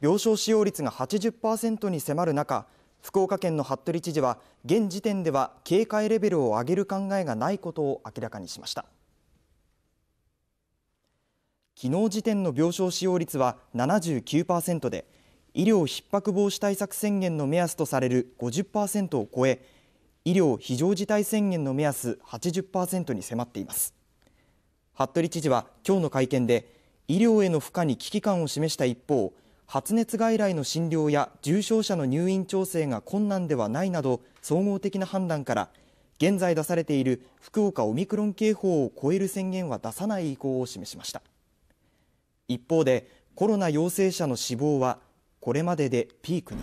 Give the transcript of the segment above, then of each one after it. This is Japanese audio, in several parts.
病床使用率が80%に迫る中福岡県の服部知事は現時点では警戒レベルを上げる考えがないことを明らかにしました。昨日時点の病床使用率は79%で医療逼迫防止対策宣言の目安とされる50%を超え医療非常事態宣言の目安80%に迫っています。服部知事は今日の会見で医療への負荷に危機感を示した一方発熱外来の診療や重症者の入院調整が困難ではないなど総合的な判断から現在出されている福岡オミクロン警報を超える宣言は出さない意向を示しました。一方でコロナ陽性者の死亡はこれまででピークに。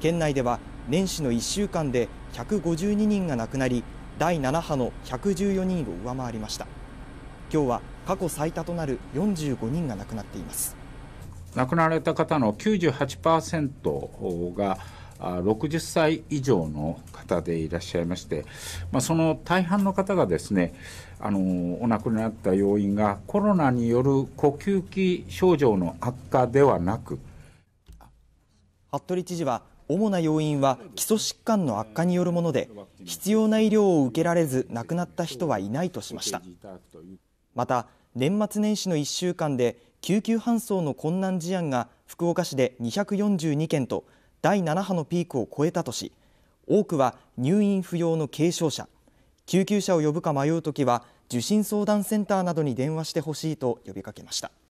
県内では年始の1週間で152人が亡くなり第7波の114人を上回りました。今日は過去最多となる45人が亡くなっています。亡くなられた方の98%が60歳以上の方でいらっしゃいまして、まあ、その大半の方がですねあのお亡くなりった要因がコロナによる呼吸器症状の悪化ではなく服部知事は主な要因は基礎疾患の悪化によるもので必要な医療を受けられず亡くなった人はいないとしました。また年末年始の1週間で救急搬送の困難事案が福岡市で242件と第7波のピークを超えたとし多くは入院不要の軽症者救急車を呼ぶか迷うときは受診相談センターなどに電話してほしいと呼びかけました。